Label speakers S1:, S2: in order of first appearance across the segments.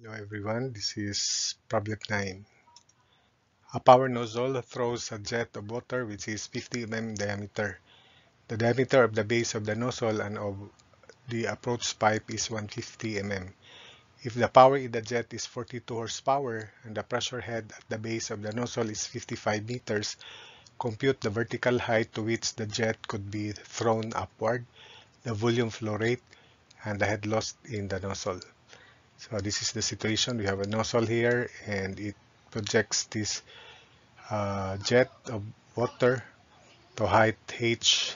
S1: Hello everyone, this is problem 9. A power nozzle throws a jet of water which is 50 mm diameter. The diameter of the base of the nozzle and of the approach pipe is 150 mm. If the power in the jet is 42 horsepower and the pressure head at the base of the nozzle is 55 meters, compute the vertical height to which the jet could be thrown upward, the volume flow rate, and the head loss in the nozzle. So this is the situation. We have a nozzle here and it projects this uh, jet of water to height h.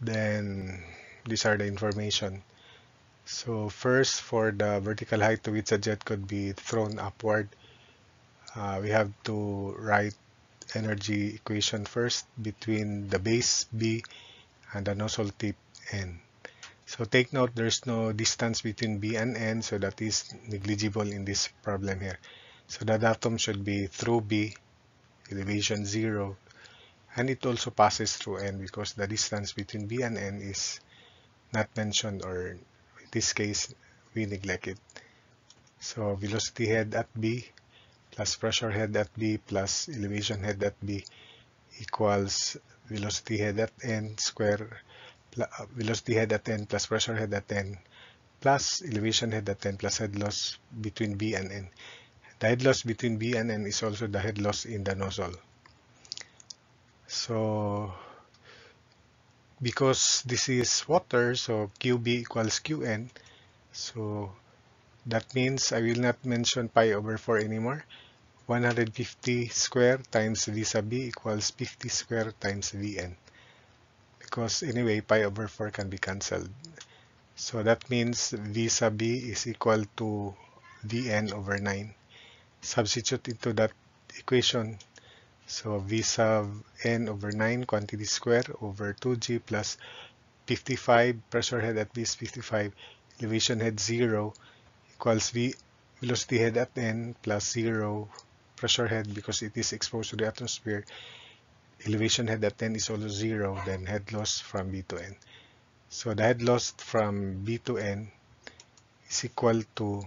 S1: Then these are the information. So first for the vertical height to which a jet could be thrown upward, uh, we have to write energy equation first between the base B and the nozzle tip N. So take note there's no distance between B and N, so that is negligible in this problem here. So the datum should be through B, elevation 0, and it also passes through N because the distance between B and N is not mentioned or in this case we neglect it. So velocity head at B plus pressure head at B plus elevation head at B equals velocity head at N square Uh, velocity head at n plus pressure head at n plus elevation head at n plus head loss between B and N. The head loss between B and N is also the head loss in the nozzle. So because this is water, so QB equals QN, so that means I will not mention pi over 4 anymore. 150 square times V sub B equals 50 square times Vn because anyway pi over 4 can be cancelled. So that means V sub B is equal to Vn over 9. Substitute into that equation. So V sub n over 9 quantity square over 2g plus 55 pressure head at is 55 elevation head 0 equals V velocity head at n plus 0 pressure head because it is exposed to the atmosphere elevation head at n is also 0, then head loss from B to N. So the head loss from B to N is equal to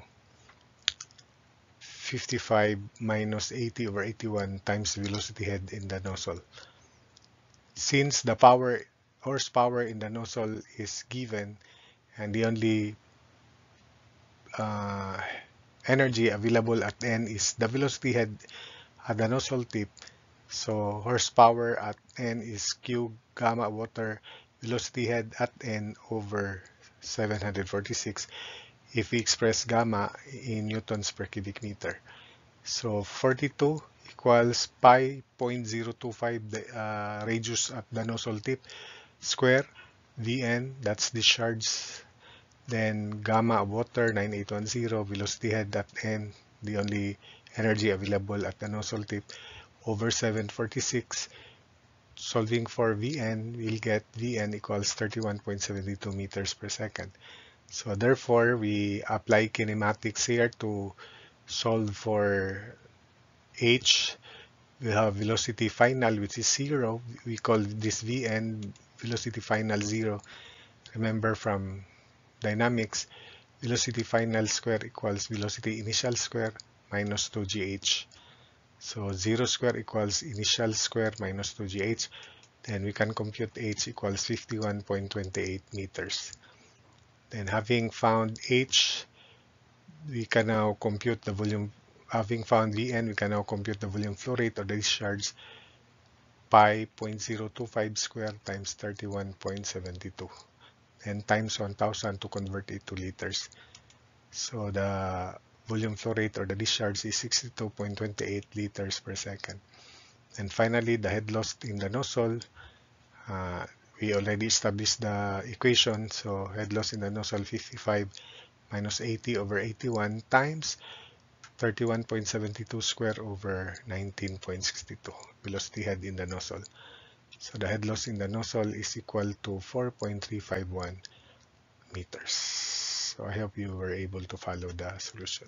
S1: 55 minus 80 over 81 times velocity head in the nozzle. Since the power horsepower in the nozzle is given and the only uh, energy available at N is the velocity head at the nozzle tip, so horsepower at N is Q gamma water velocity head at N over 746 if we express gamma in newtons per cubic meter. So 42 equals pi 0.025 the uh, radius at the nozzle tip square Vn that's discharge then gamma water 9810 velocity head at N the only energy available at the nozzle tip over 746 solving for Vn we'll get Vn equals 31.72 meters per second. So therefore we apply kinematics here to solve for h we have velocity final which is zero. We call this Vn velocity final zero. Remember from dynamics velocity final square equals velocity initial square minus 2gh so 0 square equals initial square minus 2gh. Then we can compute h equals 51.28 meters. Then having found h, we can now compute the volume. Having found Vn, we can now compute the volume flow rate or the discharge pi 0.025 square times 31.72 and times 1000 to convert it to liters. So the volume flow rate or the discharge is 62.28 liters per second. And finally, the head loss in the nozzle, uh, we already established the equation. So head loss in the nozzle 55 minus 80 over 81 times 31.72 square over 19.62 velocity head in the nozzle. So the head loss in the nozzle is equal to 4.351 meters. So I hope you were able to follow the solution.